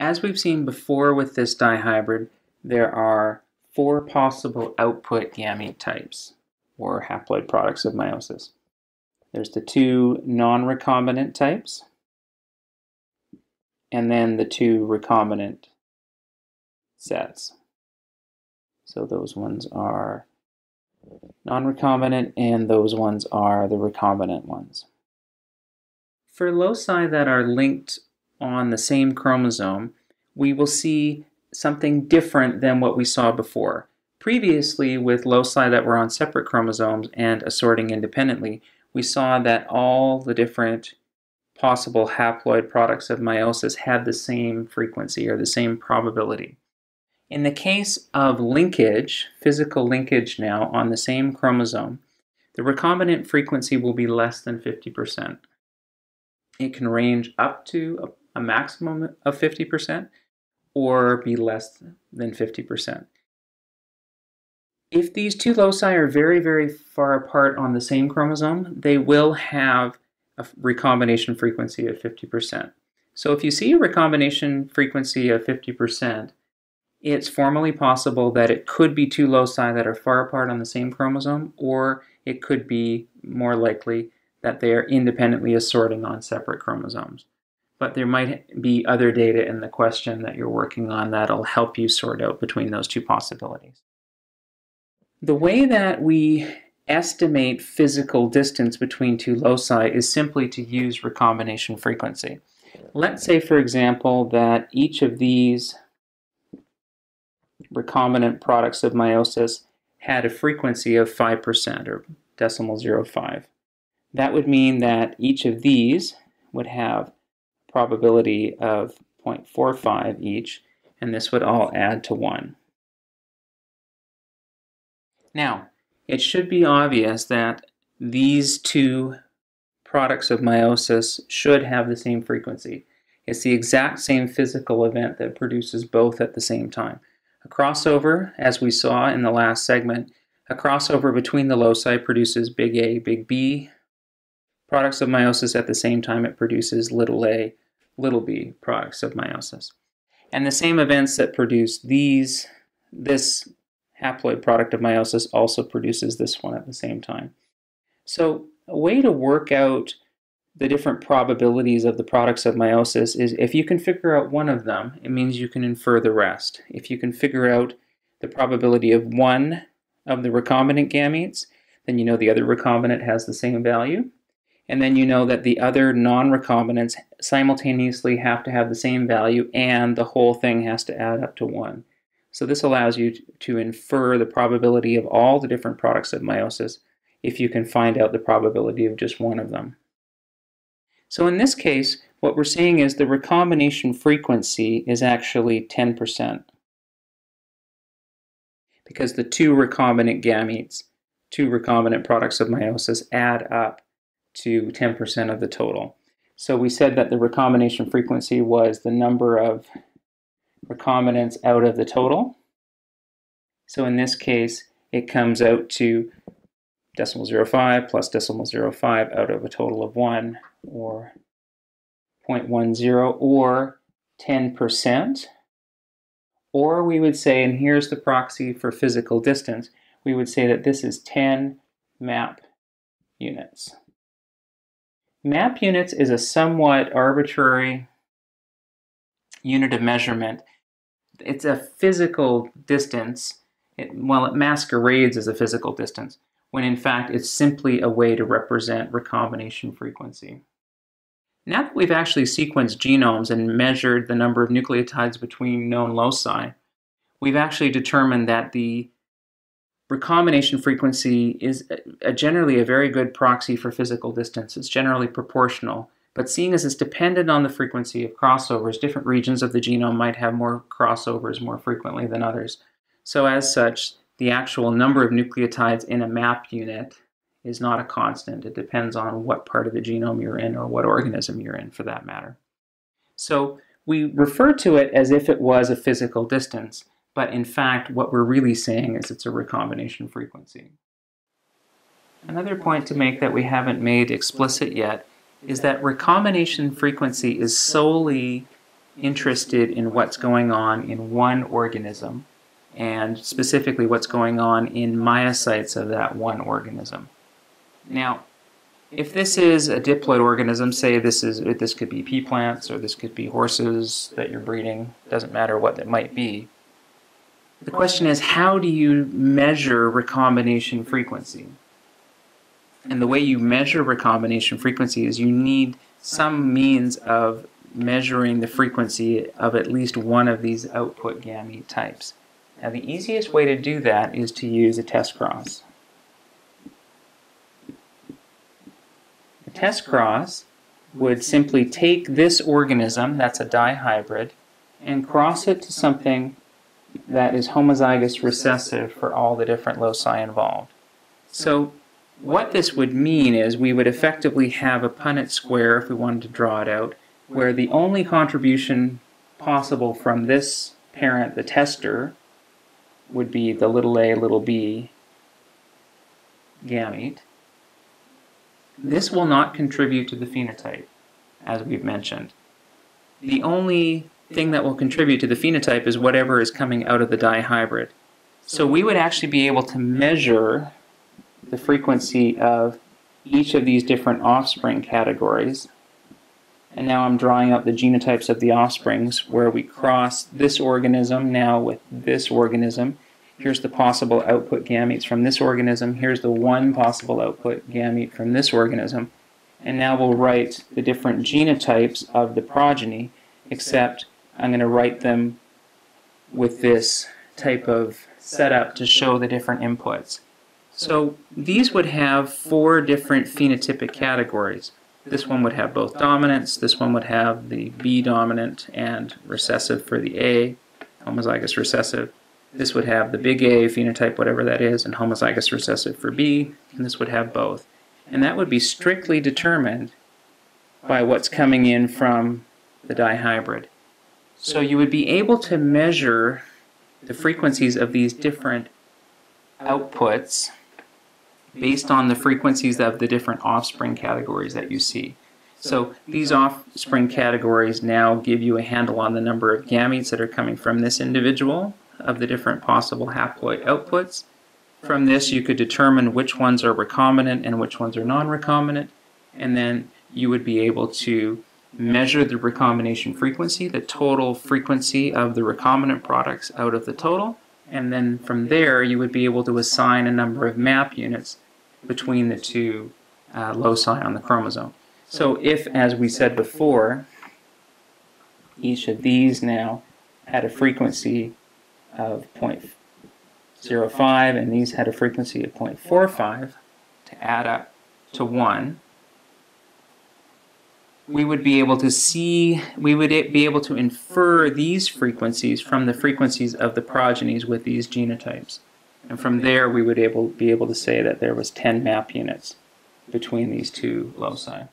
As we've seen before with this dihybrid, there are four possible output gamete types, or haploid products of meiosis. There's the two non-recombinant types, and then the two recombinant sets. So those ones are non-recombinant and those ones are the recombinant ones. For loci that are linked on the same chromosome, we will see something different than what we saw before. Previously, with loci that were on separate chromosomes and assorting independently, we saw that all the different possible haploid products of meiosis had the same frequency or the same probability. In the case of linkage, physical linkage now on the same chromosome, the recombinant frequency will be less than 50%. It can range up to a, maximum of 50% or be less than 50%. If these two loci are very, very far apart on the same chromosome, they will have a recombination frequency of 50%. So if you see a recombination frequency of 50%, it's formally possible that it could be two loci that are far apart on the same chromosome, or it could be more likely that they are independently assorting on separate chromosomes. But there might be other data in the question that you're working on that'll help you sort out between those two possibilities. The way that we estimate physical distance between two loci is simply to use recombination frequency. Let's say, for example, that each of these recombinant products of meiosis had a frequency of 5% or decimal 0.5. That would mean that each of these would have probability of 0.45 each, and this would all add to 1. Now, it should be obvious that these two products of meiosis should have the same frequency. It's the exact same physical event that produces both at the same time. A crossover, as we saw in the last segment, a crossover between the loci produces big A, big B products of meiosis at the same time it produces little a, little b products of meiosis. And the same events that produce these, this haploid product of meiosis also produces this one at the same time. So a way to work out the different probabilities of the products of meiosis is if you can figure out one of them, it means you can infer the rest. If you can figure out the probability of one of the recombinant gametes, then you know the other recombinant has the same value. And then you know that the other non-recombinants simultaneously have to have the same value and the whole thing has to add up to 1. So this allows you to infer the probability of all the different products of meiosis if you can find out the probability of just one of them. So in this case, what we're seeing is the recombination frequency is actually 10%. Because the two recombinant gametes, two recombinant products of meiosis add up to 10% of the total. So we said that the recombination frequency was the number of recombinants out of the total. So in this case, it comes out to decimal 0.5 plus decimal 0.5 out of a total of 1 or 0.10 or 10%. Or we would say, and here's the proxy for physical distance, we would say that this is 10 map units. Map units is a somewhat arbitrary unit of measurement. It's a physical distance, it, well, it masquerades as a physical distance, when in fact it's simply a way to represent recombination frequency. Now that we've actually sequenced genomes and measured the number of nucleotides between known loci, we've actually determined that the recombination frequency is a, a generally a very good proxy for physical distance. It's generally proportional, but seeing as it's dependent on the frequency of crossovers, different regions of the genome might have more crossovers more frequently than others. So as such, the actual number of nucleotides in a map unit is not a constant. It depends on what part of the genome you're in or what organism you're in for that matter. So we refer to it as if it was a physical distance. But in fact, what we're really saying is it's a recombination frequency. Another point to make that we haven't made explicit yet is that recombination frequency is solely interested in what's going on in one organism and specifically what's going on in meiocytes of that one organism. Now, if this is a diploid organism, say this is this could be pea plants or this could be horses that you're breeding, doesn't matter what it might be. The question is how do you measure recombination frequency? And the way you measure recombination frequency is you need some means of measuring the frequency of at least one of these output gamete types. Now the easiest way to do that is to use a test cross. A test cross would simply take this organism, that's a dihybrid, and cross it to something that is homozygous recessive for all the different loci involved. So what this would mean is we would effectively have a Punnett square, if we wanted to draw it out, where the only contribution possible from this parent, the tester, would be the little a, little b gamete. This will not contribute to the phenotype, as we've mentioned. The only thing that will contribute to the phenotype is whatever is coming out of the dihybrid. So we would actually be able to measure the frequency of each of these different offspring categories. And now I'm drawing up the genotypes of the offsprings where we cross this organism now with this organism. Here's the possible output gametes from this organism. Here's the one possible output gamete from this organism. And now we'll write the different genotypes of the progeny, except I'm going to write them with this type of setup to show the different inputs. So these would have four different phenotypic categories. This one would have both dominants, this one would have the B dominant and recessive for the A, homozygous recessive. This would have the big A phenotype, whatever that is, and homozygous recessive for B, and this would have both. And that would be strictly determined by what's coming in from the dihybrid. So you would be able to measure the frequencies of these different outputs based on the frequencies of the different offspring categories that you see. So these offspring categories now give you a handle on the number of gametes that are coming from this individual of the different possible haploid outputs. From this you could determine which ones are recombinant and which ones are non-recombinant and then you would be able to measure the recombination frequency, the total frequency of the recombinant products out of the total, and then from there you would be able to assign a number of map units between the two uh, loci on the chromosome. So if, as we said before, each of these now had a frequency of 0.05 and these had a frequency of 0.45 to add up to 1, we would be able to see, we would be able to infer these frequencies from the frequencies of the progenies with these genotypes. And from there, we would able, be able to say that there was 10 map units between these two loci.